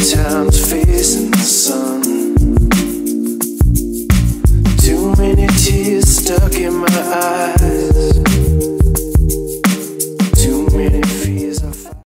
times facing the sun. Too many tears stuck in my eyes.